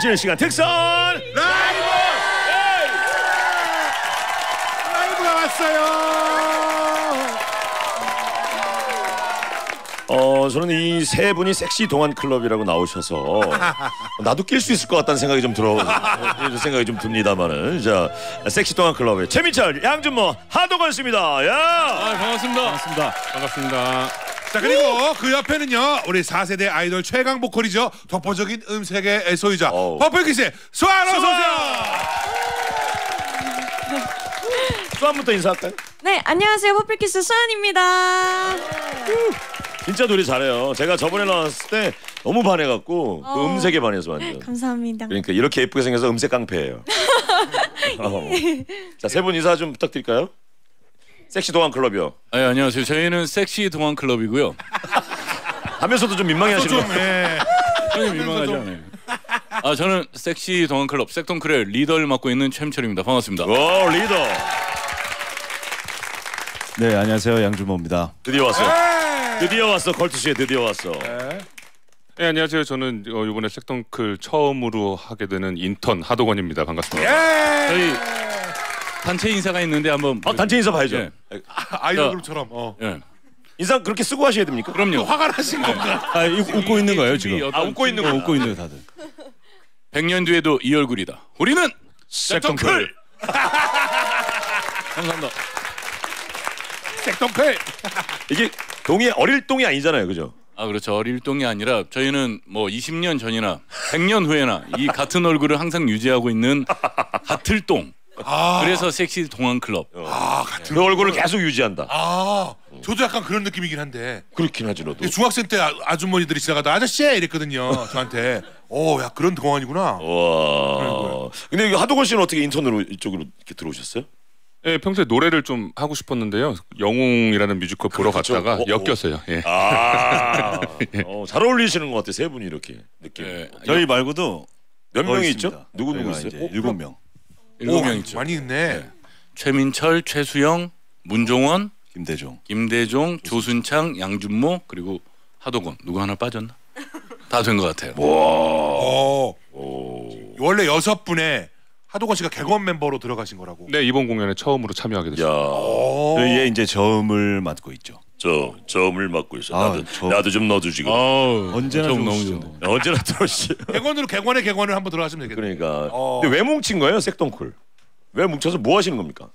결정하는 시간 특선 라이브! 라이브가 왔어요. 어 저는 이 세 분이 섹시 동안 클럽이라고 나오셔서 나도 낄 수 있을 것 같다는 생각이 좀 들어 어, 생각이 좀 듭니다만은 자 섹시 동안 클럽의 최민철 양준모 하동원 씨입니다 야 아 반갑습니다. 반갑습니다. 반갑습니다. 자 그리고 그 옆에는요 우리 4세대 아이돌 최강 보컬이죠 독보적인 음색의 소유자 어우. 퍼플키스의 수안 어서 오세요. 수안부터 인사할까요? 네, 안녕하세요. 퍼플키스 수안입니다. 진짜 노래 잘해요 제가 저번에 나왔을 때 너무 반해갖고 그 어. 음색에 반해서 완전 감사합니다. 그러니까 이렇게 예쁘게 생겨서 음색 깡패예요 어. 자 세 분 인사 좀 부탁드릴까요? 섹시 동안 클럽이요 아, 예, 안녕하세요. 저희는 섹시 동안 클럽이고요. 하면서도 좀 민망해 하시는 좀거 예. 전혀 민망하지 않아요. 아 저는 섹시 동안 클럽 섹동클의 리더를 맡고 있는 최민철입니다. 반갑습니다. 오 리더 네 안녕하세요 양준모입니다. 드디어 왔어 예. 드디어 왔어 컬투쇼에 드디어 왔어 네 안녕하세요. 저는 어, 이번에 섹동클 처음으로 하게 되는 인턴 하도권입니다. 반갑습니다. 예. 저희 단체 인사가 있는데 한번 어, 단체 인사 봐야죠 예. 아이돌 그룹처럼 어. 예. 인사 그렇게 쓰고 하셔야 됩니까? 그럼요. 화가 나신 건가? 아 웃- 웃고 있는 거예요 지금. 아 웃고 있는 어, 거 웃고 있는 거 다들. 100년 뒤에도 이 얼굴이다. 우리는 섹동클 감사합니다. 색동클. 이게 동이 어릴 동이 아니잖아요 그죠? 아 그렇죠. 어릴 동이 아니라 저희는 뭐 20년 전이나 100년 후에나 이 같은 얼굴을 항상 유지하고 있는 같을 동. 아, 그래서 섹시 동안 클럽. 아 같은. 그 얼굴을 계속 유지한다 아 저도 약간 그런 느낌이긴 한데 그렇긴 하지 너도 중학생 때 아, 아주머니들이 지나가다 아저씨 이랬거든요 저한테. 오 야 그런 동안이구나. 와 근데 이거 하동원 씨는 어떻게 인턴으로 이쪽으로 이렇게 들어오셨어요? 예, 평소에 노래를 좀 하고 싶었는데요. 영웅이라는 뮤지컬 보러 그렇죠. 갔다가 어, 어. 엮였어요. 예. 아 어, 잘 어울리시는 것 같아 세 분이 이렇게 느낌 예. 저희 말고도 몇 더 명이 있습니다. 있죠? 누구 누구 저희가 있어요? 이제 어, 일곱 명. 일곱 오, 명 있죠. 많이 있네. 최민철, 최수영, 문종원, 김대중. 김대종, 조순창, 양준모 그리고 하도건 누구 하나 빠졌나? 다 된 것 같아요. 어. 원래 여섯 분의 하도건 씨가 개건 멤버로 들어가신 거라고. 네 이번 공연에 처음으로 참여하게 됐습니다. 야, 어. 저희의 이제 저음을 맡고 있죠. 저 점을 맡고 있어. 아, 나도 저- 나도 좀 넣어주시고. 어우, 언제나 좀 너무. 좋은데. 언제나 들어오시. 개건으로 개건의 개건을 한번 들어가시면 되겠네. 그러니까. 어. 근데 왜 뭉친 거예요, 색동쿨? 왜 뭉쳐서 뭐 하시는 겁니까?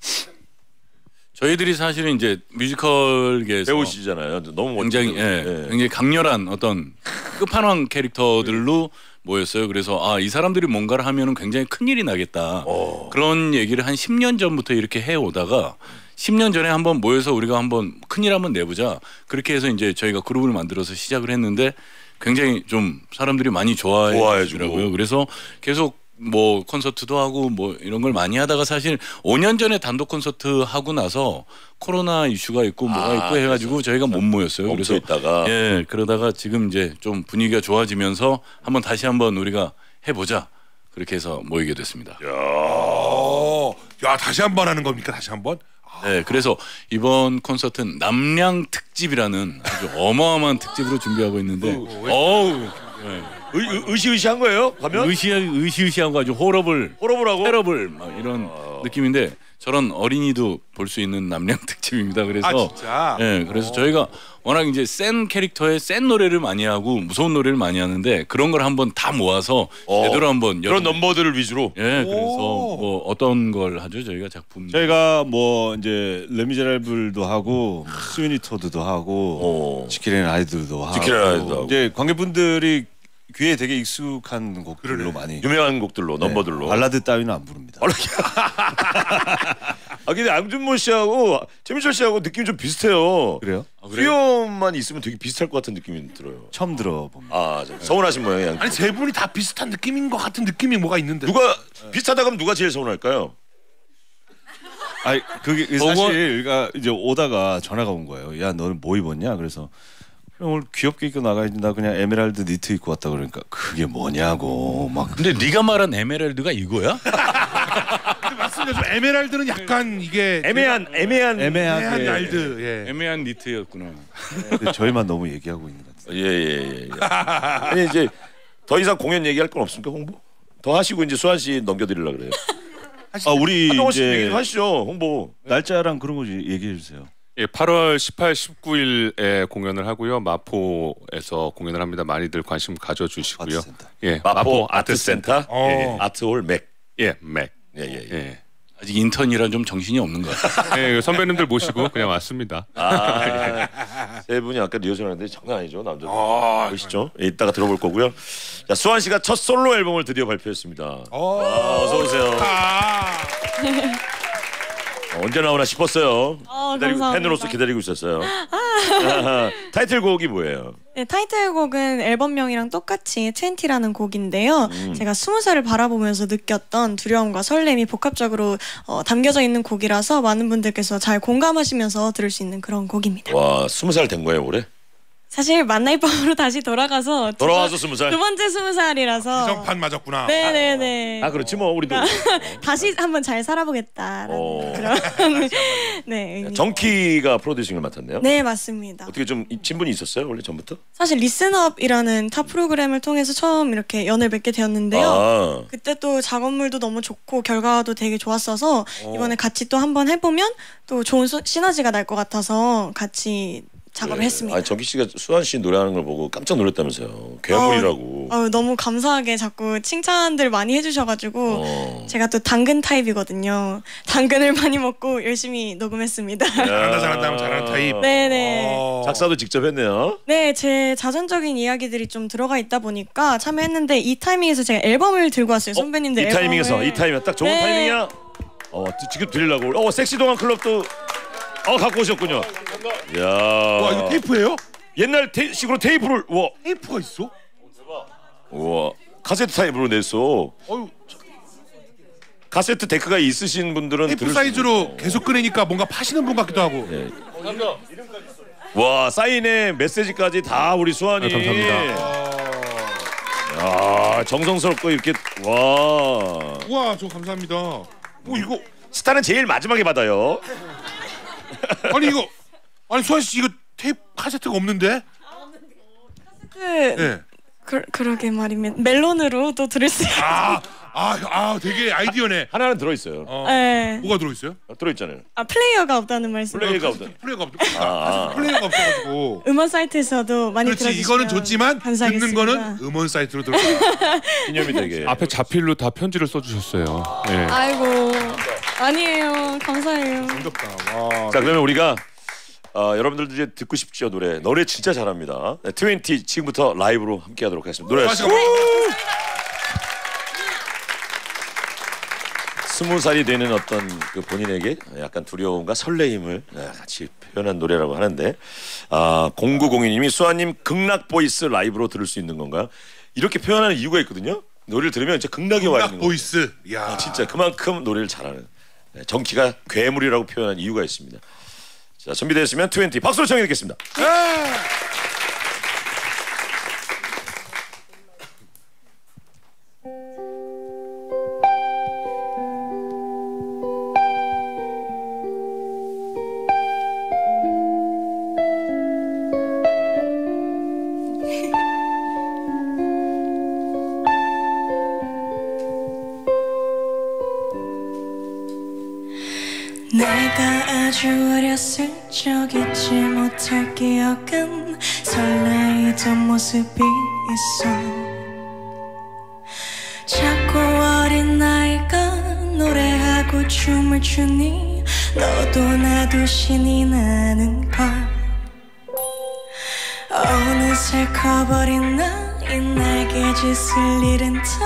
저희들이 사실은 이제 뮤지컬계에서 배우시잖아요. 너무 굉장히. 예, 예. 굉장히 강렬한 어떤 끝판왕 캐릭터들로 모였어요. 그래서 아 이 사람들이 뭔가를 하면은 굉장히 큰 일이 나겠다. 어. 그런 얘기를 한 10년 전부터 이렇게 해 오다가 10년 전에 한번 모여서 우리가 한번 큰일 한번 내보자. 그렇게 해서 이제 저희가 그룹을 만들어서 시작을 했는데 굉장히 좀 사람들이 많이 좋아해 좋아해 주더라고요. 그래서 계속 뭐 콘서트도 하고 뭐 이런 걸 많이 하다가 사실 5년 전에 단독 콘서트 하고 나서 코로나 이슈가 있고 뭐가 아, 있고 해가지고 저희가 못 모였어요. 그래서 있다가 예 그러다가 지금 이제 좀 분위기가 좋아지면서 한번 다시 한번 우리가 해보자 그렇게 해서 모이게 됐습니다. 어. 야 다시 한번 하는 겁니까? 다시 한 번? 네, 그래서 이번 콘서트는 남량 특집이라는 아주 어마어마한 특집으로 준비하고 있는데 어우 의, 의, 의시의시한 거예요? 가면? 의시 의시의시하고 아주 호러블 호러블 하고? 테러블 막 이런 느낌인데 저런 어린이도 볼 수 있는 남량 특집입니다. 그래서 아 진짜. 예, 그래서 저희가 워낙 이제 센 캐릭터의 센 노래를 많이 하고 무서운 노래를 많이 하는데 그런 걸 한번 다 모아서 어, 제대로 한번 그런 넘버들을 위주로. 예, 그래서 오. 뭐 어떤 걸 하죠 저희가 작품 저희가 뭐 이제 레미제랄블도 하고 스위니 토드도 하고 어. 지킬앤 아이들도 하고 지킬앤 아이들도 하고. 이제 관객분들이 귀에 되게 익숙한 곡들로 그러네. 많이 유명한 곡들로 네, 넘버들로. 발라드 따위는 안 부릅니다. 아 근데 양준모 씨하고 최민철 씨하고 느낌이 좀 비슷해요. 그래요? 아, 그래요? 수염만 있으면 되게 비슷할 것 같은 느낌이 들어요. 처음 들어봅니다. 아 저- 서운하신 모양이야. 양 아니 세 분이 다 비슷한 느낌인 것 같은 느낌이 뭐가 있는데. 누가 비슷하다 그러면 누가 제일 서운할까요? 아니 그게 저거- 사실 그러니까 이제 오다가 전화가 온 거예요. 야 너는 뭐 입었냐? 그래서 형 오늘 귀엽게 입고 나가야지. 나 그냥 에메랄드 니트 입고 왔다 그러니까 그게 뭐냐고 막 근데 네가 말한 에메랄드가 이거야? 근데 좀 에메랄드는 약간 이게 애매한 애매한 애매한 애매하게 날드. 예. 애매한 니트였구나. 근데 저희만 너무 얘기하고 있는 것 같아요. 예예 예. 예, 아니 이제 더 이상 공연 얘기할 건 없습니까 홍보? 더 하시고 이제 수환 씨 넘겨드리려 그래요. 아 우리 한동원 씨 얘기 이제 좀 하시죠 홍보. 날짜랑 그런 거 얘기해 주세요. 예, 8월 18, 19일에 공연을 하고요. 마포에서 공연을 합니다. 많이들 관심 가져주시고요. 아트센터. 예, 마포 아트센터 어. 예, 아트홀 맥. 예, 맥. 예예 예. 예. 아직 인턴이라 좀 정신이 없는 것 같아요. 예, 선배님들 모시고 그냥 왔습니다. 아 세 분이 아까 리허설 하는데 장난 아니죠 남자. 아, 보시죠. 예, 이따가 들어볼 거고요. 자 수환 씨가 첫 솔로 앨범을 드디어 발표했습니다. 어. 아, 어서 오세요. 아. 어, 언제 나오나 싶었어요. 어, 기다리고 감사합니다. 팬으로서 기다리고 있었어요. 아하, 타이틀곡이 뭐예요? 네, 타이틀곡은 앨범명이랑 똑같이 20라는 곡인데요. 음. 제가 스무 살을 바라보면서 느꼈던 두려움과 설렘이 복합적으로 어, 담겨져 있는 곡이라서 많은 분들께서 잘 공감하시면서 들을 수 있는 그런 곡입니다. 와 스무 살 된 거예요 올해? 사실 만나이 법으로 다시 돌아가서 두 돌아와서 번- 스무 살. 두 번째 스무 살이라서 정판 맞았구나. 네네네 아 그렇지 뭐 우리도 다시 한번 잘 살아보겠다라는 어. 그런 네. 정키가 프로듀싱을 맡았네요. 네 맞습니다. 어떻게 좀 친분이 있었어요 원래 전부터? 사실 리슨업이라는 타 프로그램을 통해서 처음 이렇게 연을 맺게 되었는데요. 아, 그때 또 작업물도 너무 좋고 결과도 되게 좋았어서 이번에 같이 또 한번 해보면 또 좋은 소- 시너지가 날 것 같아서 같이 작업을 했습니다. 아 정키 씨가 수환 씨 노래하는 걸 보고 깜짝 놀랐다면서요. 괴물이라고. 어, 너무 감사하게 자꾸 칭찬들 많이 해주셔가지고 어. 제가 또 당근 타입이거든요. 당근을 많이 먹고 열심히 녹음했습니다. 잘한다 잘한다 하면 잘하는 타입. 네네. 어. 작사도 직접 했네요. 네, 제 자전적인 이야기들이 좀 들어가 있다 보니까 참여했는데 이 타이밍에서 제가 앨범을 들고 왔어요. 선배님들 이 타이밍에서 앨범을. 이 타이밍 딱 좋은 네. 타이밍이야. 어 지- 지금 드리려고. 어 섹시 동안 클럽도 어 갖고 오셨군요. 야. 와 이거 테이프예요? 옛날 테, 식으로 테이프를 와 테이프가 있어? 와 카세트 테이프로 냈어. 어유 카세트 데크가 있으신 분들은 테이프 사이즈로. 계속 꺼내니까 뭔가 파시는 분 같기도 하고. 네. 와 사인에 메시지까지 다 우리 수안이. 아, 감사합니다. 야 정성스럽고 이렇게 와 우와 저 감사합니다. 어 이거 스타는 제일 마지막에 받아요. 아니 이거 아니 수안 씨 이거 테이프 카세트가 없는데? 네, 예. 그, 그러게 말이면 멜론으로 또 들을 수 있어요. 아, 아, 아, 되게 아이디어네. 하나는 들어 있어요. 어, 네. 뭐가 들어 있어요? 들어 있잖아요. 아 플레이어가 없다는 말씀. 플레이가 없다. 플레이가 없, 아, 아. 플레이가 없어가지고. 음원 사이트에서도 많이 그렇지, 들어주시면 이거는 좋지만 감사하겠습니다. 듣는 거는 음원 사이트로 들어. 기념이 되게. 앞에 자필로 다 편지를 써주셨어요. 예. 아이고 아니에요 감사해요. 반갑다. 와. 자 그러면 우리가 어, 여러분들도 이제 듣고 싶죠 노래. 노래 진짜 잘합니다. 네, 20 지금부터 라이브로 함께하도록 하겠습니다. 노래 스무 살이 되는 어떤 그 본인에게 약간 두려움과 설레임을 네, 같이 표현한 노래라고 하는데 아 0902님이 수안님 극락 voice 라이브로 들을 수 있는 건가요? 이렇게 표현하는 이유가 있거든요. 노래를 들으면 진짜 극락에 와 딱 있는 거예요. voice. 야, 아, 진짜 그만큼 노래를 잘하는 네, 정키가 괴물이라고 표현한 이유가 있습니다. 자 준비되었으면 20 박수로 청해 듣겠습니다. 너도 나도 신이 나는 걸. 어느새 커버린 나이 내게 짓을 잃은 듯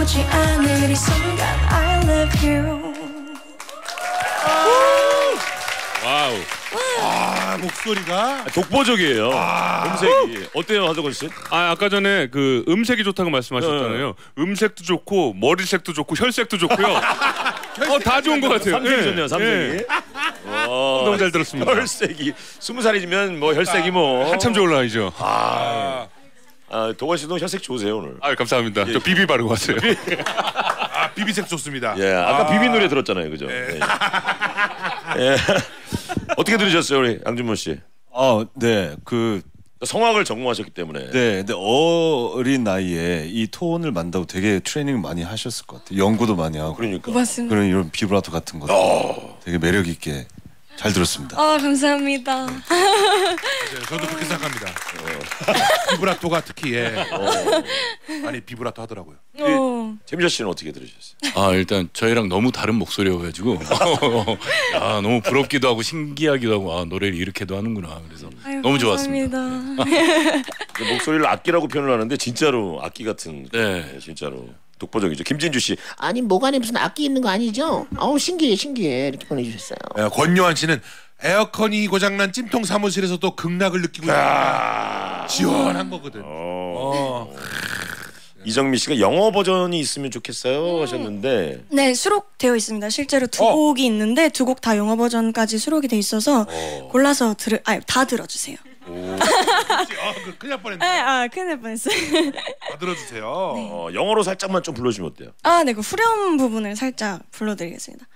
오지 않을 이 순간 I love you 와우. 아 목소리가 독보적이에요. 음색이 어때요, 하도권 씨? 아 아까 전에 그 음색이 좋다고 말씀하셨잖아요. 음색도 좋고 머리색도 좋고 혈색도 좋고요. 어 다 좋은 것 같아요. 삼색이 예. 좋네요, 삼색이. 예. 어, 너무 잘 들었습니다. 혈색이 스무 살이면 뭐 혈색이 뭐 한참 좋을 나이죠. 아, 도건 씨도 혈색 좋으세요 오늘. 아 감사합니다. 저 비비 바르고 왔어요. 아 비비색 좋습니다. 예, 아까 비비 노래 들었잖아요, 그죠? 예. 예. 어떻게 들으셨어요, 우리 양준모 씨? 아, 네. 그 성악을 전공하셨기 때문에. 네, 근데 어린 나이에 이 톤을 만다고 되게 트레이닝 많이 하셨을 것 같아요. 연구도 많이 하고 그러니까. 고맙습니다. 그런 이런 비브라토 같은 거 되게 매력 있게 잘 들었습니다. 아 감사합니다. 네, 저도 그렇게 생각합니다. 비브라토가 특히 예. 아니 비브라토 하더라고요. 어. 재미자 씨는 어떻게 들으셨어요? 아 일단 저희랑 너무 다른 목소리여가지고 아 너무 부럽기도 하고 신기하기도 하고 아 노래를 이렇게도 하는구나 그래서 아유, 너무 좋았습니다. 감사합니다. 근데 목소리를 악기라고 표현을 하는데 진짜로 악기 같은. 네. 네, 진짜로 독보적이죠. 김진주 씨. 아니 목 안에 무슨 악기 있는 거 아니죠? 어우 신기해 신기해 이렇게 보내주셨어요. 예, 권요한 씨는 에어컨이 고장난 찜통 사무실에서도 극락을 느끼고 있습니다. 시원한 거거든. 어. 이정미 씨가 영어 버전이 있으면 좋겠어요 하셨는데 네 수록되어 있습니다. 실제로 두 어. 곡이 있는데 두 곡 다 영어 버전까지 수록이 돼 있어서 골라서 들을 아다 들어주세요. 아, 그 큰일 날 네, 뻔했네. 아 큰일 날 뻔했어요. 다 들어주세요. 어, 영어로 살짝만 좀 불러주면 어때요? 아, 네, 그 후렴 부분을 살짝 불러드리겠습니다.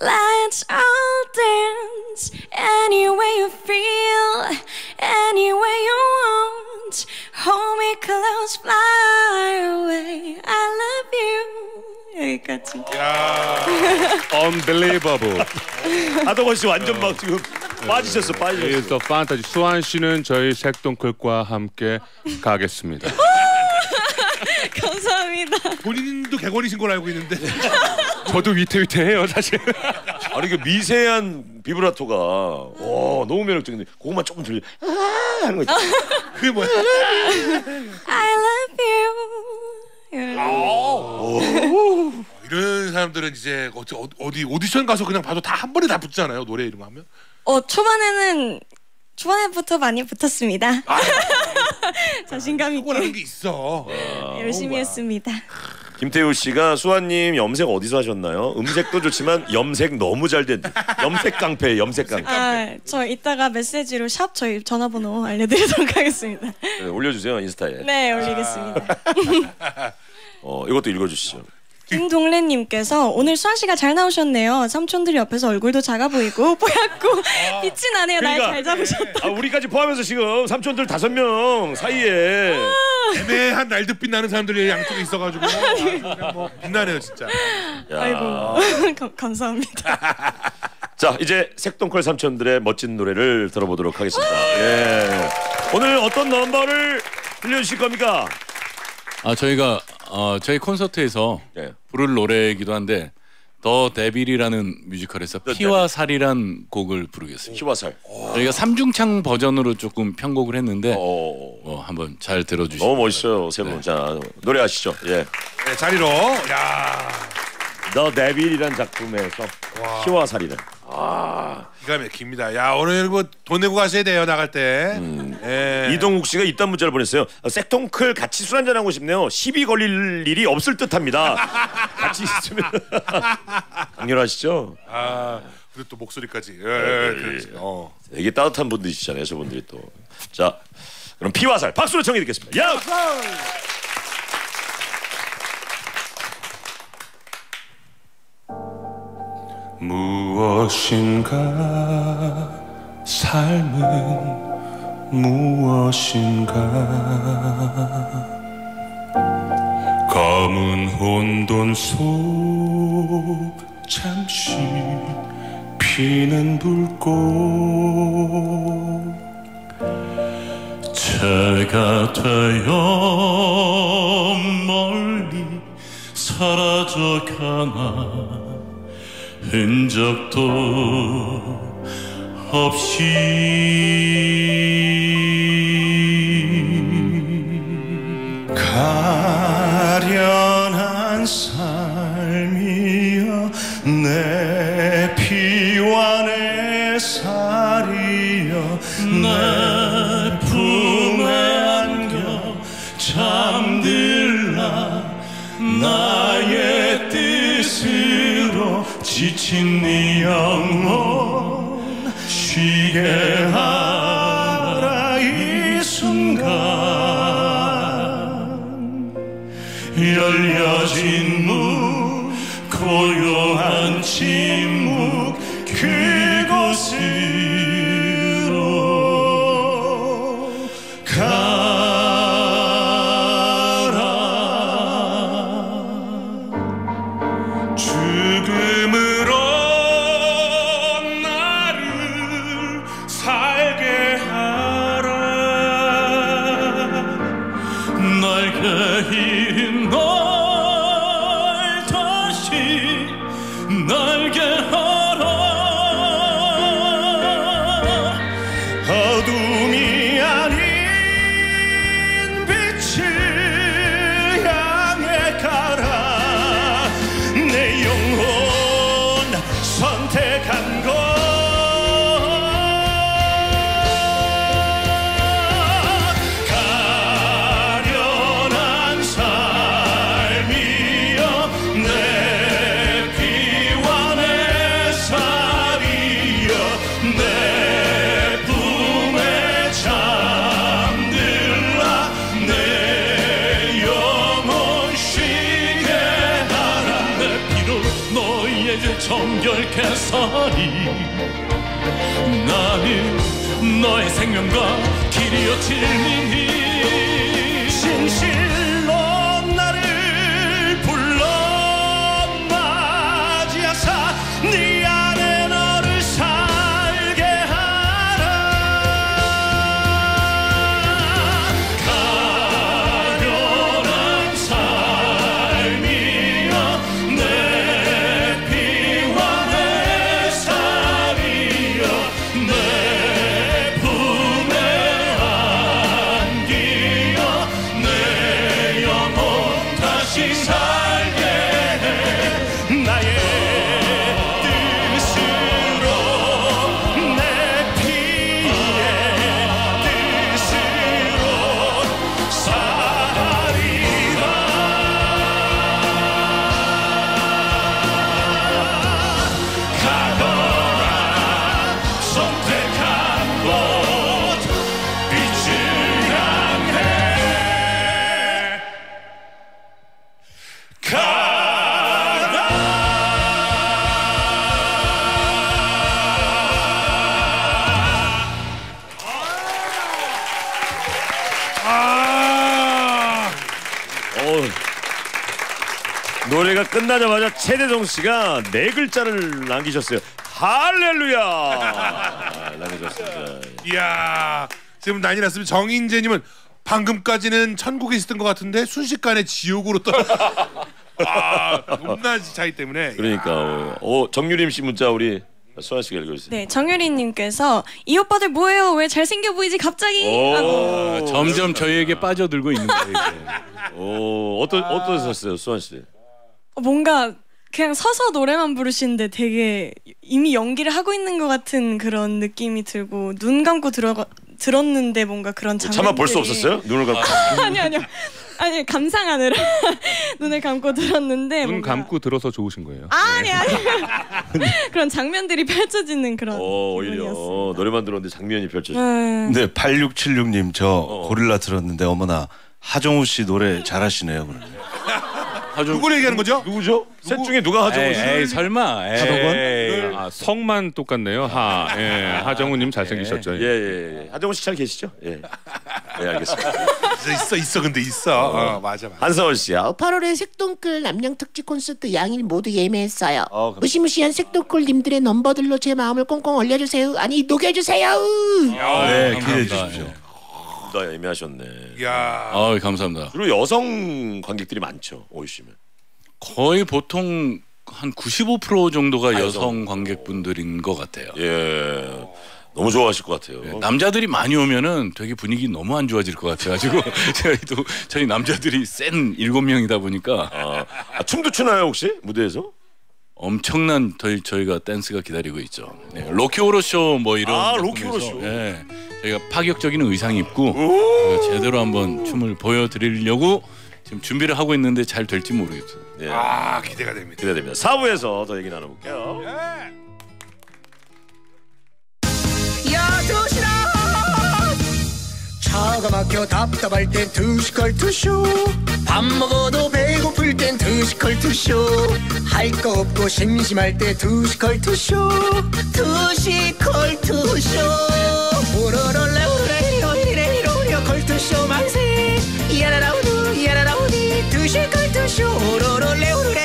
Let's all dance any way you feel, any way you want. Hold me close, fly away. I love you. 여기까지. Unbelievable. 하덕원 씨 완전 막 지금 빠지셨어, 빠지셨어. It's a fantasy. 수환 씨는 저희 색동클과 함께 가겠습니다. 감사합니다. 본인도 개걸이신 걸로 알고 있는데 저도 위태위태해요 사실. 아니 그 미세한 비브라토가 와 너무 매력적인데 그것만 조금 들려 아 하는 거 있죠. 그게 뭐야? I love you. 이런 사람들은 이제 어디, 어디 오디션 가서 그냥 봐도 다 한 번에 다 붙잖아요 노래 이름 하면. 어, 초반에는 초반에부터 많이 붙었습니다. 자신감 하고 나는 있게 게 있어. 열심히 거야. 했습니다. 김태우 씨가 수아님 염색 어디서 하셨나요? 음색도 좋지만 염색 너무 잘 된. 염색 깡패, 염색 깡패. 아, 저 이따가 메시지로 샵 저희 전화번호 알려드리도록 하겠습니다. 네, 올려주세요 인스타에. 네, 올리겠습니다. 어 이것도 읽어주시죠. 김동래님께서 오늘 수아 씨가 잘 나오셨네요. 삼촌들이 옆에서 얼굴도 작아 보이고 뽀얗고 빛이 나네요. 날잘 잡으셨다. 아, 우리까지 포함해서 지금 삼촌들 다섯 명 사이에 애매한 날듭빛 나는 사람들이 양쪽에 있어가지고 아주 그냥 뭐 빛나네요 진짜. 아이고 감- 감사합니다. 자 이제 색동컬 삼촌들의 멋진 노래를 들어보도록 하겠습니다. 예. 오늘 어떤 넘버를 들려주실 겁니까? 아 저희가 어, 저희 콘서트에서 예. 부를 노래이기도 한데 더 데빌이라는 뮤지컬에서 The 피와 살이란 곡을 부르겠습니다. 피와 살. 저희가 삼중창 버전으로 조금 편곡을 했는데 어, 어, 한번 잘 들어주시죠. 너무 멋있어요 세 분. 자 노래하시죠. 예. 네, 자리로. 야 The Devil이란 작품에서 피와 살이 를. 기가 막힙니다. 야 오늘 뭐돈 내고 가셔야 돼요 나갈 때. 예. 이동욱 씨가 이딴 문자를 보냈어요. 어, 색동클 같이 술 한잔 하고 싶네요. 시비 걸릴 일이 없을 듯합니다. 같이 있으면 강렬하시죠? 아 그리고 또 목소리까지. 예, 예, 그렇지. 어. 되게 따뜻한 분들이시잖아요, 저분들이 또. 자, 그럼 피와 살 박수로 청해 듣겠습니다. 야! 무엇인가? 삶은 무엇인가? 검은 혼돈 속 잠시 피는 불꽃 제가 되어 멀리 사라져가나 흔적도 없이 가 서리 나는 너의 생명과 길이여 진리니 끝나자마자 최대성 씨가 네 글자를 남기셨어요. 할렐루야. 아, 남기셨습니다. 이야 지금 난리 났으면 정인재님은 방금까지는 천국에 있었던 것 같은데 순식간에 지옥으로 떠. 아 겁나 차이 때문에. 그러니까 어, 어, 정유림 씨 문자 우리 수아 씨가 읽어주세요. 네, 정유리님께서 이 오빠들 뭐예요? 왜 잘생겨 보이지 갑자기? 오, 점점 저희에게 빠져들고 있는 거예요. 오, 어떠 어떠셨어요, 수아 씨? 뭔가 그냥 서서 노래만 부르시는데 되게 이미 연기를 하고 있는 것 같은 그런 느낌이 들고 눈 감고 들어 들었는데 뭔가 그런 장면 차마 볼 수 없었어요? 눈을 감고. 아니 아니요 아니 감상하느라 눈을 감고 들었는데 눈 뭔가- 감고 들어서 좋으신 거예요. 아니 아니 그런 장면들이 펼쳐지는 그런 어, 오히려 기분이었습니다. 노래만 들었는데 장면이 펼쳐져. 음, 근데 8676님 저 고릴라 들었는데 어머나 하정우 씨 노래 잘하시네요. 그러네. 하정 누구를 얘기하는 거죠? 누구죠? 셋 중에 누가 하정우 에이, 씨? 에이 설마. 에이. 하동원? 아, 성만 똑같네요. 하. 예. 하정우님 잘생기셨죠. 예, 예, 예. 하정우 씨 잘 계시죠? 예. 예, 알겠습니다. 있어 있어 있어 근데 있어. 어, 맞아 맞아. 한서원 씨야. 8월에 색동글 남양 특집 콘서트 양일 모두 예매했어요. 어, 그럼- 무시무시한 색동글님들의 넘버들로 제 마음을 꽁꽁 얼려주세요. 아니 녹여주세요. 네, 기대해. 주십시오. 예. 나 애매하셨네. 야. 아 감사합니다. 주로 여성 관객들이 많죠. 오시면. 거의 보통 한 95% 정도가 아, 여성 관객분들인 것 같아요. 예. 너무 좋아하실 것 같아요. 남자들이 많이 오면은 되게 분위기 너무 안 좋아질 것 같아가지고 저희도 저희 남자들이 센 일곱 명이다 보니까 아, 아, 춤도 추나요 혹시 무대에서? 엄청난 저희 저희가 댄스가 기다리고 있죠. 네, 로키오로 쇼 뭐 이런 아, 로키오로 쇼. 예, 저희가 파격적인 의상 입고 저희가 제대로 한번 춤을 보여드리려고 지금 준비를 하고 있는데 잘 될지 모르겠어요. 네. 아 기대가 됩니다. 기대됩니다. 4부에서 더 얘기 나눠볼게요. 야두시라 차가 막혀 답답할 땐 두시컬 투쇼 밥 먹어도 땐 두시컬 투쇼. 할 거 없고 심심할 때 두시컬 투쇼. 두시컬 투쇼. 우러러라 우레리로리레리로리어 컬투쇼 만세. 야라라우두 야라라우디. 두시컬 투쇼. 우러러레 우레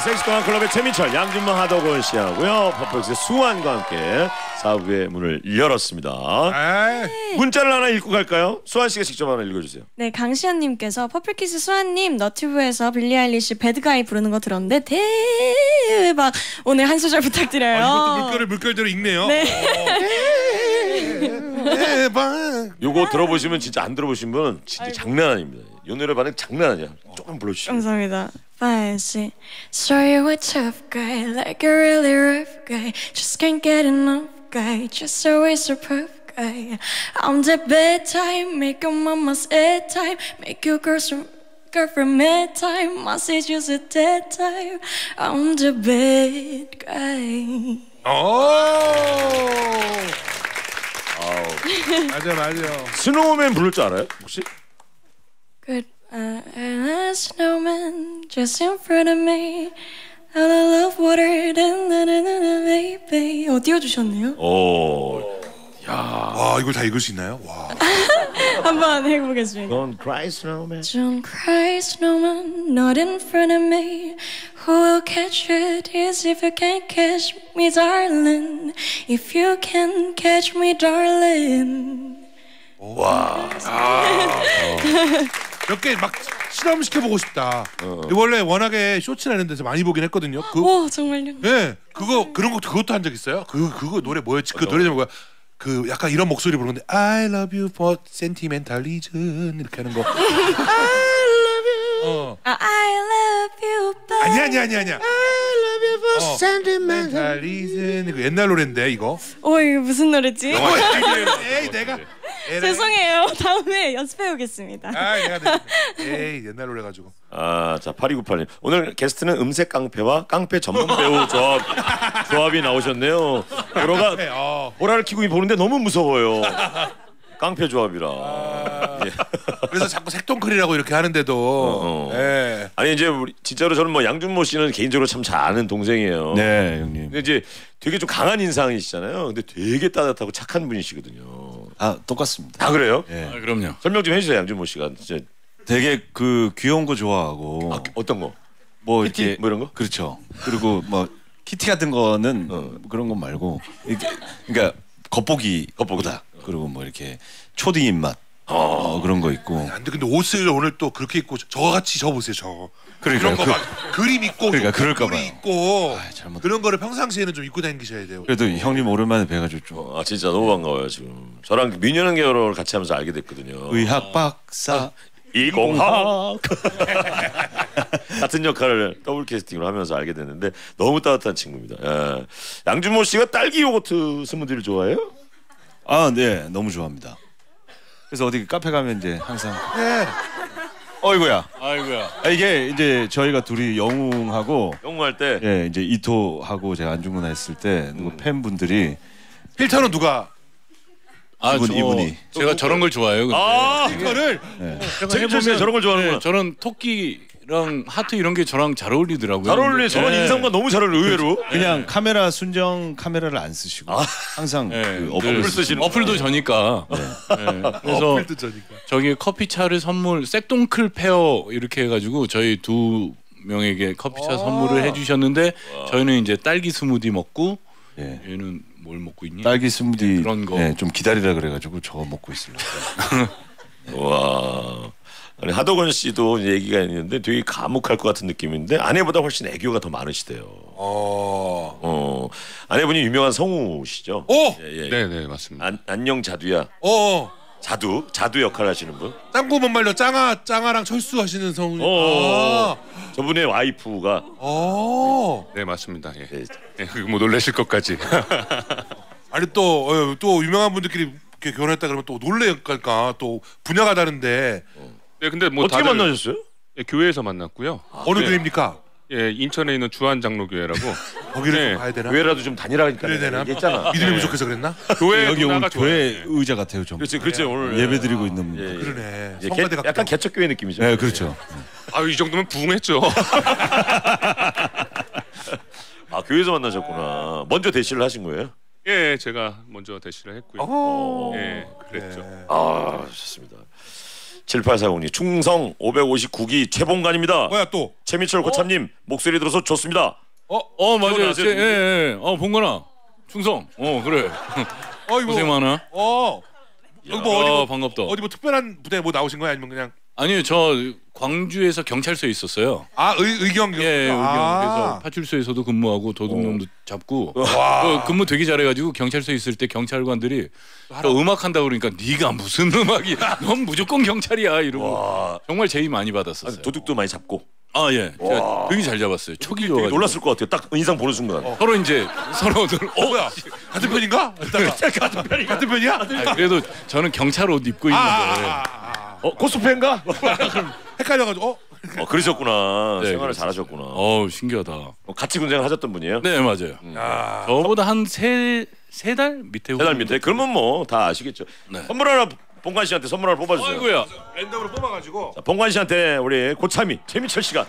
섹시 동안 클럽의 최민철, 양준모 하도권 씨하고요. 퍼플키스의 수안과 함께 4부의 문을 열었습니다. 아, 문자를 하나 읽고 갈까요? 수안 씨가 직접 하나 읽어주세요. 네 강시현 님께서 퍼플키스 수안님 너튜브에서 빌리 아일리시 bad guy 부르는 거 들었는데 대박 오늘 한 소절 부탁드려요. 아, 이것도 물결을 물결대로 읽네요. 네. 대박. 요거 들어보시면 진짜 안 들어보신 분은 진짜 장난 아닙니다. 요 노래 반응 장난 아니야. 조금 불러주시죠. 감사합니다. Bye, see. So you're a tough guy, like a really rough guy. Just can't get enough guy, just always a rough guy. I'm the bad time, make your mama's head time, make your girls girlfriend mad time. My say just a dead time. I'm the bad guy. 오. 맞아 맞아. 스노우맨 부를 줄 알아요? 혹시? Good uh, and a snowman just in front of me. And I love water, da, da, da, da, da, baby. 어, 띄워주셨네요. 오. 와 이걸 다 읽을 수 있나요? 와. 한번 해보겠습니다. Don't cry, snowman. Don't cry, snowman, not in front of me. Who will catch your tears if you can't catch me, darling? If you can catch me, darling. 몇 개 막 실험시켜 보고 싶다. 원래 워낙에 쇼츠라는 데서 많이 보긴 했거든요. 그 오, 정말요? 예, 그거 그런 거 그것도 한 적 있어요. 그 그거 노래 뭐였지? 그 노래 제목 뭐야? 그 약간 이런 목소리 부르는데 I love you for sentimentalism 이렇게 하는 거. I love you. 어. 아, I love you, but 아니 아니 아니 아니야. 어. sentimentalism 이거 옛날 노래인데 이거. 어, 이거 무슨 노래지? 에이 내가. 죄송해요. 다음에 연습해 오겠습니다. 아 내가 내- 에이 옛날 노래 가지고. 아, 자 8298님 오늘 게스트는 음색 깡패와 깡패 전문 배우 조합 조합이 나오셨네요. 보라가 네, 어. 보라를 키고 보는데 너무 무서워요. 깡패 조합이라. 예. 그래서 자꾸 색동클이라고 이렇게 하는데도. 어. 예. 아니 이제 우리 진짜로 저는 뭐 양준모 씨는 개인적으로 참 잘 아는 동생이에요. 네, 형님. 근데 이제 되게 좀 강한 인상이시잖아요. 근데 되게 따뜻하고 착한 분이시거든요. 아 똑같습니다. 아 그래요? 예. 아, 그럼요. 설명 좀 해주세요 양준모 씨가 진짜 되게 그 귀여운 거 좋아하고 아, 어떤 거? 뭐 키티 이렇게 뭐 이런 거? 그렇죠. 그리고 뭐 키티 같은 거는 어. 그런 건 말고 이렇게 그러니까 겉보기 겉보기다. 그리고 뭐 이렇게 초딩 입맛 어, 그런 거 있고 안 돼 근데 옷을 오늘 또 그렇게 입고 저같이 저 보세요 저. 그러니까요. 그런 거 막 그림 있고 그러니까 그럴까 리 봐요. 있고 아, 잘못- 그런 거를 평상시에는 좀 입고 다니셔야 돼요. 그래도 형님 오랜만에 뵈가지고 좀 아 진짜 너무 반가워요 지금. 저랑 민현은 계열을 같이 하면서 알게 됐거든요. 의학 박사 이공학 같은 역할을 더블 캐스팅으로 하면서 알게 됐는데 너무 따뜻한 친구입니다. 예. 양준모 씨가 딸기 요거트 스무디를 좋아해요? 아, 네, 너무 좋아합니다. 그래서 어디 카페 가면 이제 항상 네. 어이구야. 아이고야. 아, 이게 이제 저희가 둘이 영웅하고 영웅할 때 예, 이제 이토하고 제가 안중근 했을 때 누구 팬분들이 필터는 누가 아, 이분, 저, 이분이. 제가 저런 걸 좋아해요. 근데. 아, 필터를 재밌철 저런 걸 좋아하는구나. 네, 저런 토끼 랑 하트 이런 게 저랑 잘 어울리더라고요. 잘 어울리. 저런 네. 인상과 너무 잘 어울려 의외로. 그냥 카메라 순정 카메라를 안 쓰시고 항상 네, 그늘 어플을 쓰시는 어플도 저니까. 네. 그래서 필터 저니까. 저기 커피차를 선물 색동클 페어 이렇게 해가지고 저희 두 명에게 커피차 선물을 해주셨는데 저희는 이제 딸기 스무디 먹고 예. 얘는 뭘 먹고 있니? 딸기 스무디 네, 그런 거. 예, 좀 기다리라 그래가지고 저거 먹고 있으려고. 와. 아니 하덕원 씨도 얘기가 있는데 되게 감옥할 것 같은 느낌인데 아내보다 훨씬 애교가 더 많으시대요. 어. 어 아내분이 유명한 성우시죠? 오. 예, 예. 네네 맞습니다. 안, 안녕 자두야. 어. 자두 자두 역할 하시는 분. 짱구 못 말려 짱아 짱아랑 철수 하시는 성우. 어. 아. 저분의 와이프가 어. 네 맞습니다. 예. 예, 예, 그뭐 놀라실 것까지. 아니 또, 어, 또 유명한 분들끼리 이렇게 결혼했다 그러면 또 놀래니까 또 분야가 다른데 네 근데 뭐 어떻게 다들 만나셨어요? 예, 교회에서 만났고요. 어느 네. 교회입니까? 예 인천에 있는 주한 장로교회라고 거기를 네. 좀 가야 되나? 교회라도 좀 다니라니까. 그래야 되나? 얘기했잖아. 믿음이 부족해서 그랬나? 교회 여기 오늘 교회. 의자 같아요 좀. 그렇지, 그렇지 오늘 예배 드리고 있는. 예, 예. 그러네. 예, 개, 성가대 약간 하고. 개척 교회 느낌이죠. 네, 그렇죠. 아이 정도면 부흥했죠. 아 교회에서 만나셨구나. 먼저 대시를 하신 거예요? 예 제가 먼저 대시를 했고요. 어. 예 그랬죠. 아 좋습니다. 7840님 충성 559기 최봉관입니다. 뭐야 또? 최민철 고참님 목소리 들어서 좋습니다. 어 맞아요. 기억나세요? 제, 예, 예. 어 봉건아 충성. 어 그래. 어이구. 고생 많아. 어. 여기 뭐 야, 어디 뭐, 반갑다. 어디 뭐 특별한 부대 뭐 나오신 거야 아니면 그냥 아니요 저 광주에서 경찰서에 있었어요. 아 의, 의경 예, 예, 의경. 아. 그래서 파출소에서도 근무하고 도둑놈도 잡고 와. 그 근무 되게 잘해가지고 경찰서에 있을 때 경찰관들이 또 음악 한다 고 그러니까 네가 무슨 음악이? 넌 무조건 경찰이야 이러고 정말 제의 많이 받았었어요. 아니, 도둑도 많이 잡고 아 예, 제가 되게 잘 잡았어요. 초기 되게 놀랐을 것 같아요. 딱 인상 보는 순간. 서로 이제 서로들 어 뭐야 같은 편인가? 같은 편이 같은 편이야? 아, 그래도 저는 경찰 옷 입고 아, 있는데 아, 아, 아. 어 코스프레인가? 헷갈려가지고 어 어 그러셨구나. 네, 생활을. 잘하셨구나. 어우 신기하다. 어, 같이 군생을 하셨던 분이에요? 네 맞아요. 야. 저보다 한 세 세 달 밑에 세달 밑에. 그러면 뭐 다 아시겠죠. 네. 선물 하나 봉관 씨한테 선물 하나 뽑아주세요. 아이고야. 랜덤으로 뽑아가지고 자, 봉관 씨한테 우리 고참이 최민철 씨가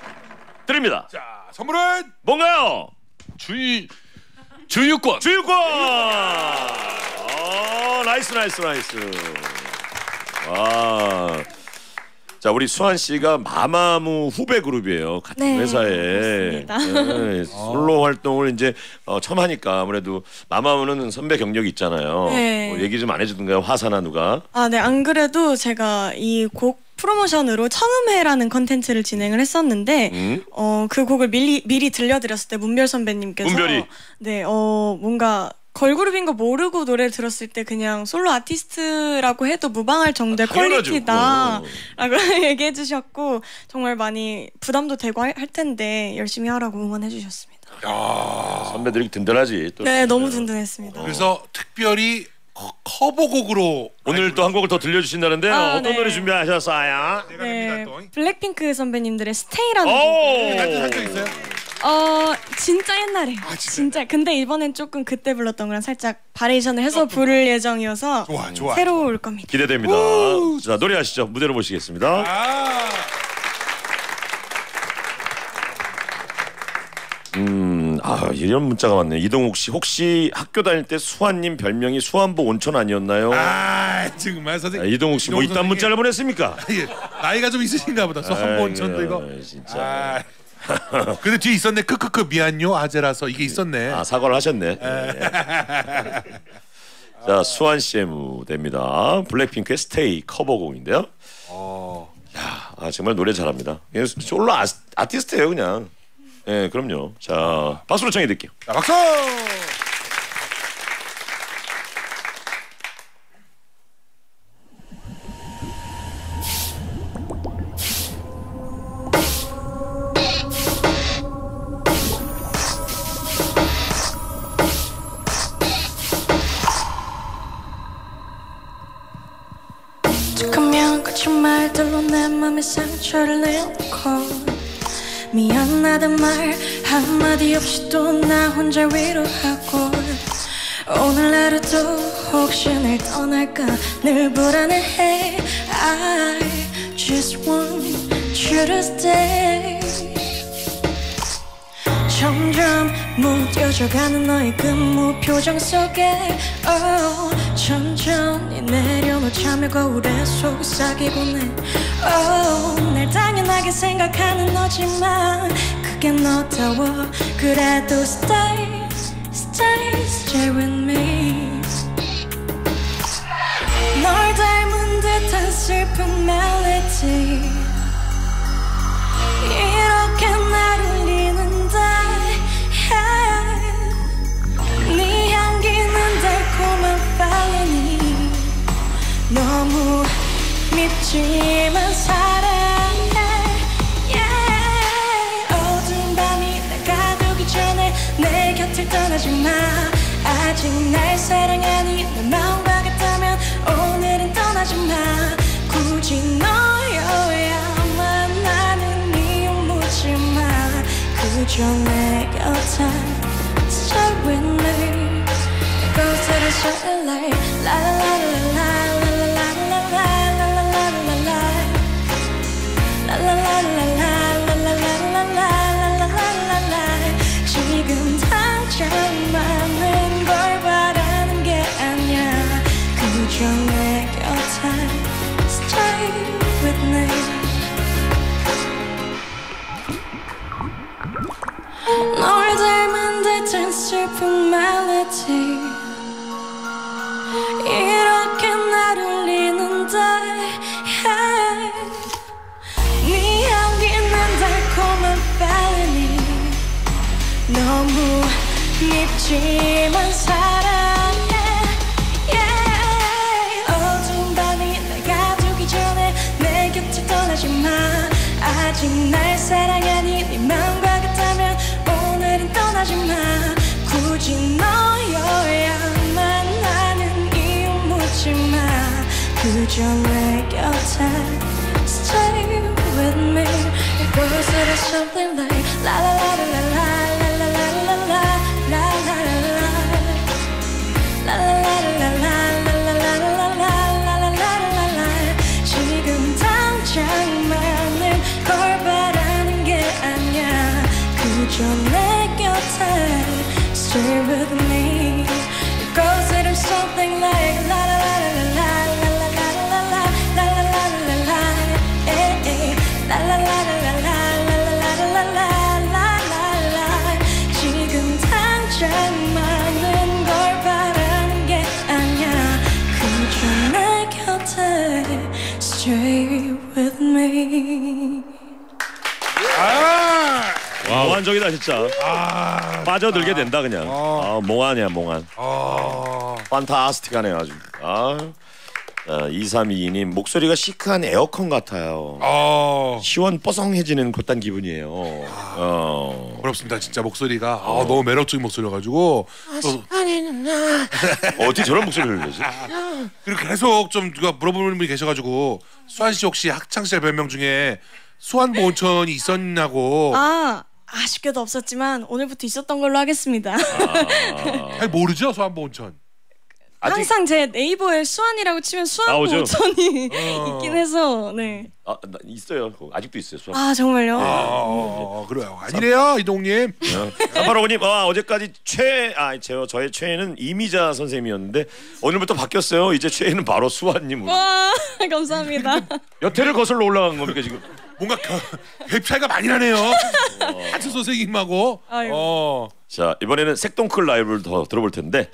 드립니다. 자 선물은 뭔가요? 주의 주유권. 주유권. 어, nice nice nice. 와. 자 우리 수안 씨가 마마무 후배 그룹이에요. 같은 네, 회사에. 네, 솔로 활동을 이제 어, 처음 하니까 아무래도 마마무는 선배 경력이 있잖아요. 네. 뭐 얘기 좀 안 해주던가요? 화사나 누가? 아, 네. 안 그래도 제가 이 곡 프로모션으로 청음회라는 컨텐츠를 진행을 했었는데 음? 어, 그 곡을 미리 미리 들려드렸을 때 문별 선배님께서 문별이. 네, 어, 뭔가 걸그룹인 거 모르고 노래 들었을 때 그냥 솔로 아티스트라고 해도 무방할 정도의 아, 퀄리티다라고 어. 얘기해 주셨고 정말 많이 부담도 되고 할 텐데 열심히 하라고 응원해 주셨습니다. 야 선배들이 든든하지. 또 네, 너무 든든했습니다. 그래서 특별히 커버곡으로 오늘 또 한 곡을 더 들려주신다는데 아, 어떤 네. 노래 준비하셨어요? 네, 블랙핑크 선배님들의 Stay라는 곡. 어 진짜 옛날에. 아, 진짜? 근데 이번엔 조금 그때 불렀던 거랑 살짝 variation을 해서 어. 부를 예정이어서 좋아, 음, 좋아, 새로울 겁니다. 기대됩니다. 오! 자 노래하시죠? 무대로 보시겠습니다. 아. 음아 이런 문자가 왔네 이동욱 씨 혹시 학교 다닐 때 수환님 별명이 수환보 온천 아니었나요? 아 정말 선생님. 아, 이동욱 씨뭐 이딴 문자를 보냈습니까? 아, 예. 나이가 좀 있으신가 보다. 수환보 아, 온천도 이거. 예, 진짜. 아. 근데 뒤에 있었네. 크크크 미안요 아재라서 이게 있었네. 아 사과를 하셨네. 예. 예. 자 수환 씨의 무대입니다. 블랙핑크의 스테이 커버곡인데요. 어. 야, 아, 정말 노래 잘합니다. 예, 솔로 아, 아티스트예요 그냥. 예, 그럼요. 자 박수로 청해 드릴게요. 박수. 절로 내 맘에 상처를 내고 미안하단 말 한마디 없이도 나 혼자 위로하고 오늘 하루도 혹시 날 떠날까? 늘 불안해해. I just want you to stay. 점점 무뎌져가는 너의 그 무표정 속에. Oh. 천천히 내려놓자며 거울에 속삭이고네 oh, 날 당연하게 생각하는 너지만 그게 너다워. 그래도 stay, stay, stay with me. 널 닮은 듯한 슬픈 멜로디 믿지만 사랑해. Yeah. 어두운 밤이 다가오기 전에 내 곁을 떠나지 마. 아직 날 사랑하니 너만 같다면 오늘은 떠나지 마. 굳이 너여야만 나는 이유 묻지 마. 그저 내 곁에 So we Go to the sunlight. La la la la la. 멜로디 이렇게 날 울리는데. 네 향기는 달콤한 felony 너무 밉지만 사랑해 yeah. 어두운 밤이 날 가두기 전에 내 곁을 떠나지 마 아직 날 사랑하 그저 내 곁에 Stay with me It goes to something like La la la la la la la la la la la la la la La la la la la la la la la 진짜. 빠져들게 된다 그냥. 아, 몽환이야 몽환. 어. 판타스틱하네요 아주. 아. 자, 2322님 목소리가 시크한 에어컨 같아요. 어 시원 뽀송해지는 그딴 기분이에요. 어. 부럽습니다 진짜 목소리가 아, 너무 매력적인 목소리여가지고 또나 어떻게 저런 목소리를 내지? 그리고 계속 좀 누가 물어보는 분이 계셔가지고 수환 씨 혹시 학창 시절 별명 중에 수환 보 온천이 있었냐고 아 아쉽게도 없었지만 오늘부터 있었던 걸로 하겠습니다. 잘 모르죠 수환보 온천. 아직 항상 제 네이버에 수완이라고 치면 수완 나오죠? 보천이 어. 있긴 해서 네. 아, 나 있어요. 아직도 있어요. 수학. 아 정말요? 아, 어, 그래요. 아니래요 이동님. 삼팔오님, 아, 어제까지 최, 아, 제, 저의 최애는 이미자 선생님이었는데 오늘부터 바뀌었어요. 이제 최애는 바로 수환님 으로. 와 감사합니다. 연대를 거슬러 올라간 겁니까 지금? 뭔가 겨, 갭 차이가 많이 나네요. 같은 선생님하고. 아이고. 어. 자 이번에는 색동클 라이브를 더 들어볼 텐데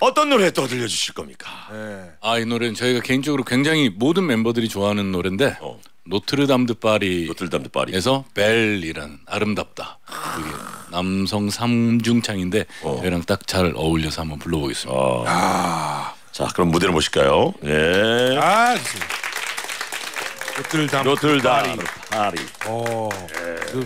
어떤 노래 또 들려주실 겁니까? 네. 아 이 노래는 저희가 개인적으로 굉장히 모든 멤버들이 좋아하는 노래인데 어. 노트르담 드 파리에서 노트르담 드 파리. Belle이란 아름답다 그게 남성 삼중창인데 어. 저희랑 딱 잘 어울려서 한번 불러보겠습니다. 아. 자 그럼 무대를 보실까요? 예. 아 좋습니다. 노틀담. 노틀담 파리. 어. 그,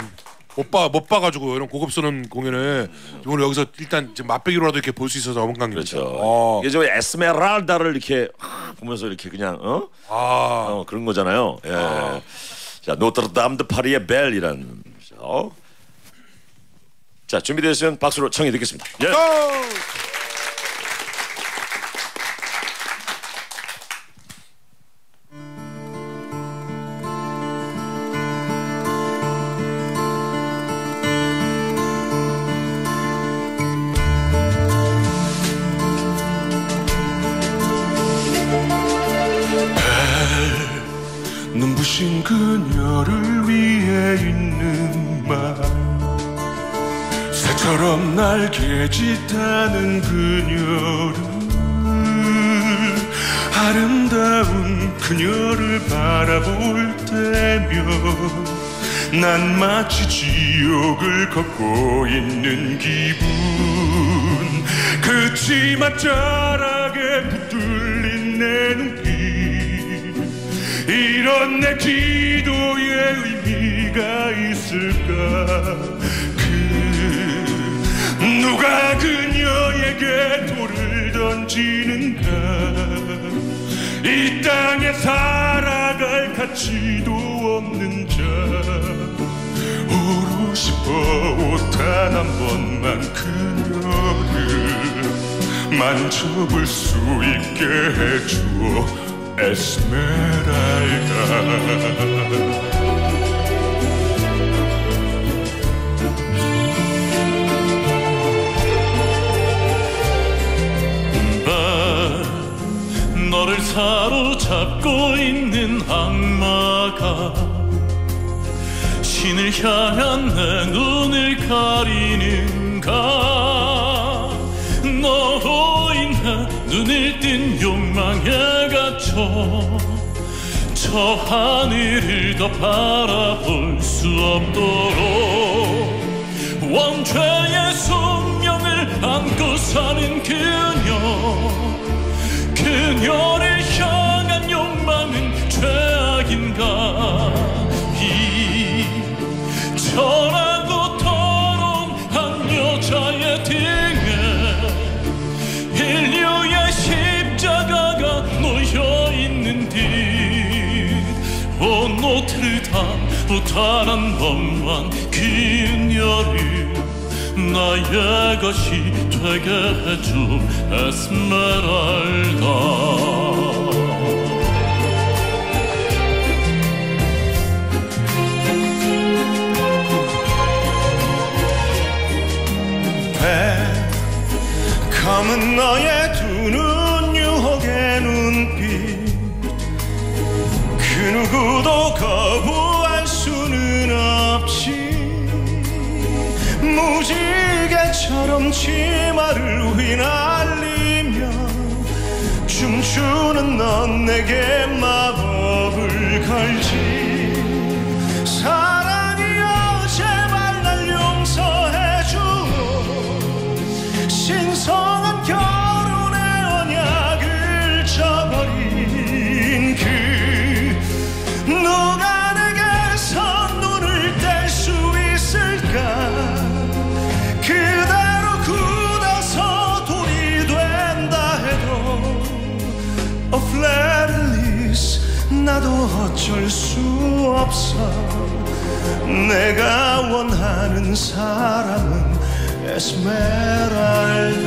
못 봐, 못 봐가지고 이런 고급스러운 공연을 오늘 여기서 일단 지금 맛배기로라도 이렇게 볼 수 있어서 너무 감사합니다. 그렇죠. 어. 이게 저 에스메랄다를 이렇게 아, 보면서 이렇게 그냥 어? 아. 어 그런 거잖아요. 예. 자 노트르담 드 파리의 벨이라는 어? 자 준비되셨으면 박수로 청해 듣겠습니다. 예. 눈부신 그녀를 위해 있는 말. 새처럼 날개짓하는 그녀를 아름다운 그녀를 바라볼 때면 난 마치 지옥을 걷고 있는 기분. 그치만 짠하게 붙들린 내 눈빛 이런 내 기도의 의미가 있을까? 그 누가 그녀에게 돌을 던지는가? 이 땅에 살아갈 가치도 없는 자 오롯이 뻗단 한 번만 그녀를 만져볼 수 있게 해주어 에스메랄다. 너를 사로잡고 있는 악마가 신을 향한 내 눈을 가리는가? 인해 눈을 뜬 욕망에 갇혀 저 하늘을 더 바라볼 수 없도록 원죄의 숙명을 안고 사는 그녀. 그녀를 향한 욕망은 죄악인가? 이 천하 부탄한 멍만 그녀를 나의 것이 되게 해줘 에스메랄다. 감은 너의 두 눈 유혹의 눈빛. 그 누구도 거부 무지개처럼 치마를 휘날리며 춤추는 넌 내게 마법을 걸지. 사랑이여 제발 날 용서해 주어 신성 어쩔 수 없어. 내가 원하는 사람은 에스메랄다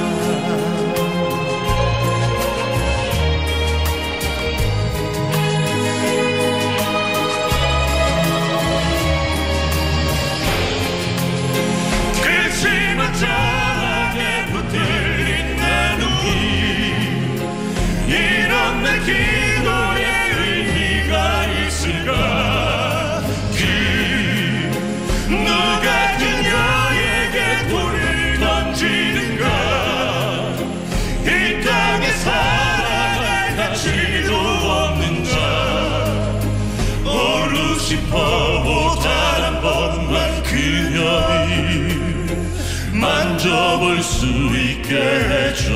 만져볼 수 있게 해줘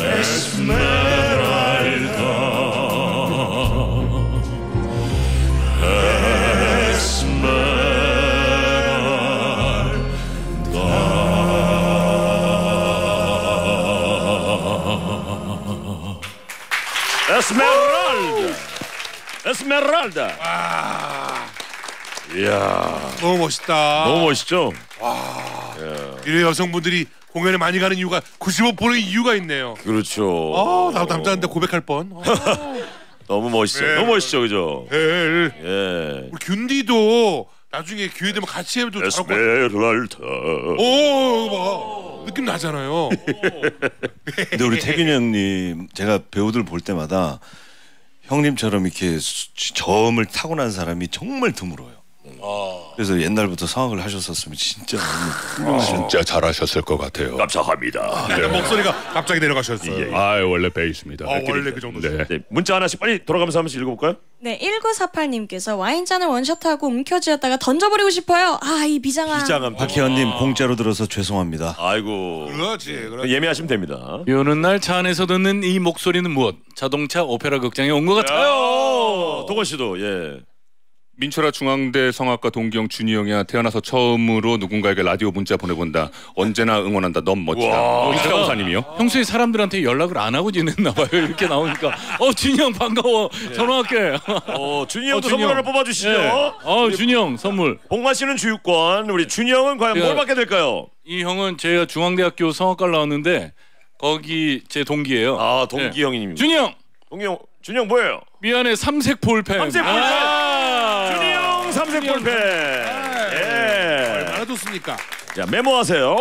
에스메랄다 에스메랄다. 에스메랄다. 이야, 너무 멋있다. 너무 멋있죠? 이래 여성분들이 공연에 많이 가는 이유가 95%의 이유가 있네요. 그렇죠. 아, 나도 남자인데 고백할 뻔. 아, 너무 멋있어요. 네. 너무 멋있죠, 그죠? 예, 예. 예. 우리 균디도 나중에 기회 되면 같이 해도 잘할 것 같아요. 에스메랄다. 오, 막 느낌 나잖아요. 근데 우리 태균 형님 제가 배우들 볼 때마다 형님처럼 이렇게 수- 저음을 타고난 사람이 정말 드물어요. 그래서 옛날부터 성악을 하셨었으면 진짜 너무 진짜 잘하셨을 것 같아요. 감사합니다. 약간 목소리가 갑자기 내려가셨어요. 아 원래 베이스입니다. 어, 원래 그 정도죠. 네. 네, 문자 하나씩 빨리 돌아가면서 한 번씩 읽어볼까요? 네, 1948님께서 와인잔을 원샷하고 움켜쥐었다가 던져버리고 싶어요. 아, 이 비장한. 비장한 박혜원님 공짜로 들어서 죄송합니다. 아이고. 그렇지, 그렇지. 예매하시면 됩니다. 비 오는 날 차 안에서 듣는 이 목소리는 무엇? 자동차 오페라 극장에 온 것 같아요. 어, 도건 씨도 예. 민철아 중앙대 성악가 동기형 준이 형이야 태어나서 처음으로 누군가에게 라디오 문자 보내본다. 언제나 응원한다. 넌 멋지다. 어, 이사우사님이요? 평소에 사람들한테 연락을 안 하고 지냈나 봐요. 이렇게 나오니까 어 준이 형 반가워. 전화할게. 어, 준이 형도 어, 준이 선물 하나 형. 뽑아주시죠. 네. 어 준이 형 선물. 봉만 씨는 주유권, 우리 준이 형은 과연 뭘 제가- 받게 될까요? 이 형은 제가 중앙대학교 성악과를 나왔는데 거기 제 동기예요. 아, 동기 네. 형님. 준이 형 동기 형, 준이 형 뭐예요? 미안해 삼색 볼펜. 삼색 볼펜. 아~ 삼색 볼펜. 예. 얼마나 좋습니까? 자 메모하세요.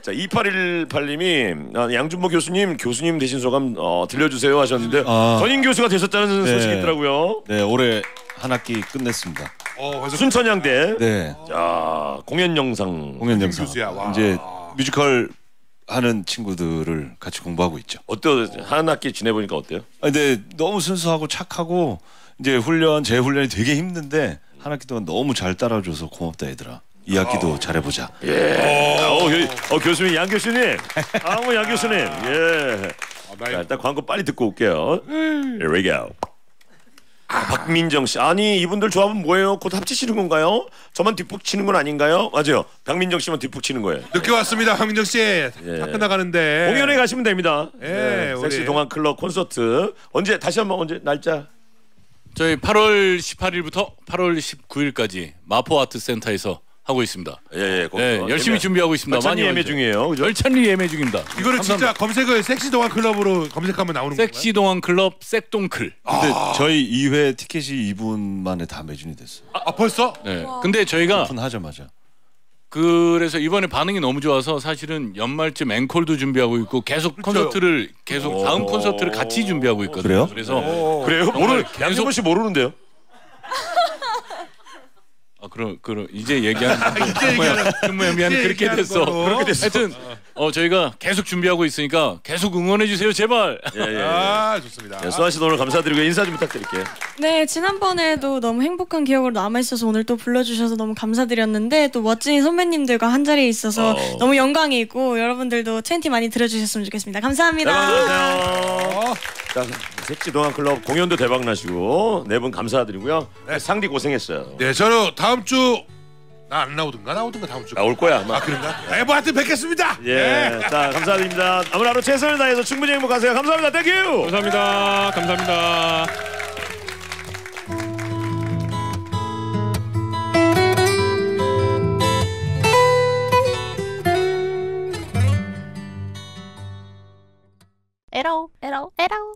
자 2818님이 아, 양준모 교수님 교수님 되신 소감 어, 들려주세요 하셨는데 아. 전임 교수가 되셨다는 네. 소식이 있더라고요. 네 올해 한 학기 끝냈습니다. 어, 그래서 순천향대. 네 자 공연 영상 공연 영상. 이제 뮤지컬 하는 친구들을 같이 공부하고 있죠. 어때요? 한 학기 지내보니까 어때요? 아, 근데 너무 순수하고 착하고 이제 훈련 제 훈련이 되게 힘든데 한 학기 동안 너무 잘 따라줘서 고맙다 얘들아. 이 학기도 잘해보자. 어, 교, 어 교수님 양 교수님. 아뭐 양 교수님. 예. 아, 나 자, 일단 광고 빨리 듣고 올게요. Here we go. 아, 박민정 씨, 아니 이분들 조합은 뭐예요? 곧 합치시는 건가요? 저만 뒷북 치는 건 아닌가요? 맞아요. 박민정 씨만 뒷북 치는 거예요. 늦게 왔습니다, 황민정 씨. 다 끝나가는데. 공연에 가시면 됩니다. 예, 네, 우리- 섹시 동안 클럽 콘서트 언제 다시 한번 언제 날짜? 저희 8월 18일부터 8월 19일까지 마포 아트 센터에서 하고 있습니다. 예, 예, 네, 열심히 예매- 준비하고 있습니다. 많이 예매 와주세요. 중이에요. 그죠? 절찬리 예매 중입니다. 이거는 진짜 감사합니다. 검색을 섹시 동안 클럽으로 검색하면 나오는 건가요? 섹시 동안 클럽 색동클. 근데 저희 2회 티켓이 2분 만에 다 매진이 됐어요. 아, 벌써? 네. 근데 저희가 오픈하자마자. 그래서 이번에 반응이 너무 좋아서 사실은 연말쯤 앵콜도 준비하고 있고 계속 콘서트를 계속 다음 콘서트를 같이 준비하고 있거든요. 그래요? 그래서 그래요? 모르 양준모 씨 모르는데요? 아 그럼 그럼 이제 얘기하는 이제 얘기하는- 이제 그렇게 됐어. 그렇게 됐어. 하여튼 어 저희가 계속 준비하고 있으니까 계속 응원해 주세요 제발. 예, 예. 예. 아, 좋습니다. 네, 수아 씨도 오늘 감사드리고 인사 좀 부탁드릴게요. 네, 지난번에도 너무 행복한 기억으로 남아 있어서 오늘 또 불러주셔서 너무 감사드렸는데 또 멋진 선배님들과 한 자리에 있어서 어. 너무 영광이고 여러분들도 Twenty 많이 들어주셨으면 좋겠습니다. 감사합니다. 네. 자, 섹시 동안 클럽 공연도 대박 나시고 네 분 감사드리고요. 네. 상디 고생했어요. 네, 저는 다음 주안 나오든가 나오든가 다음 주. 나올 거야 아마. 아 그런가? 네, 뭐 하여튼 뵙겠습니다. 예, 네. 자 감사드립니다. 오늘 하루 최선을 다해서 충분히 행복하세요. 감사합니다. Thank you. 감사합니다. 감사합니다. 에러 에러 에러